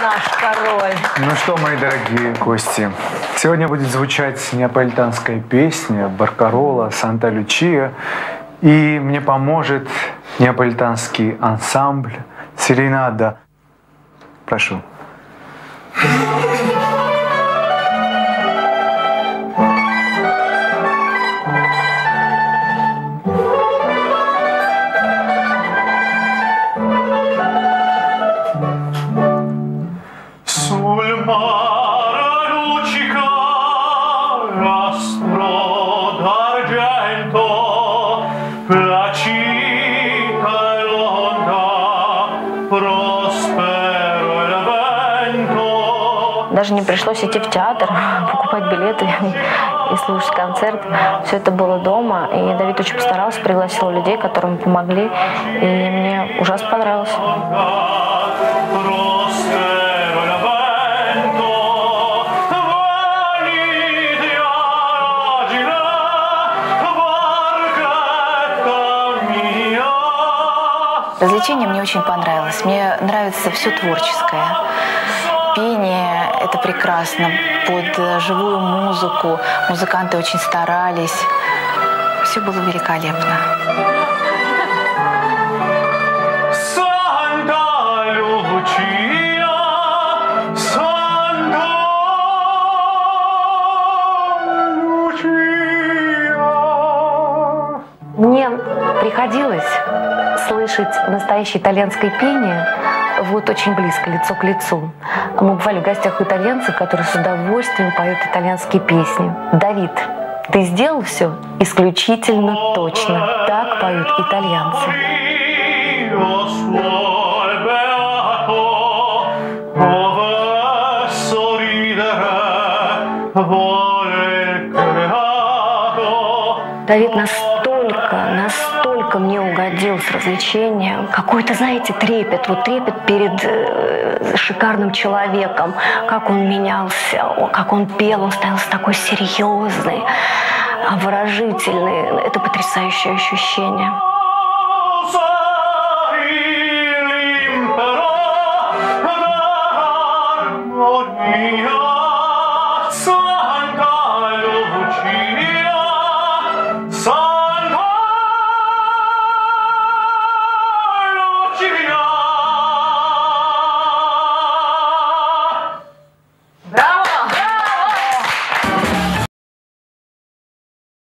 наш король. Ну что, мои дорогие гости, сегодня будет звучать неаполитанская песня Баркарола «Санта-Лючия». И мне поможет неаполитанский ансамбль «Серенада». Прошу. Mare Даже не пришлось идти в театр, покупать билеты и слушать концерт. Все это было дома, и Давид очень постарался, пригласил людей, которым помогли, и мне ужасно понравилось. Развлечение мне очень понравилось. Мне нравится все творческое. Пение — это прекрасно. Под э, живую музыку музыканты очень старались. Все было великолепно. Мне приходилось слышать настоящее итальянское пение вот очень близко, лицо к лицу. Мы бывали в гостях у итальянцев, которые с удовольствием поют итальянские песни. Давид, ты сделал все исключительно точно. Так поют итальянцы. Io suol настолько, настолько мне угодил с развлечением. Какой-то, знаете, трепет. Вот трепет перед э, шикарным человеком. Как он менялся, как он пел. Он становился такой серьезный, обворожительный. Это потрясающее ощущение.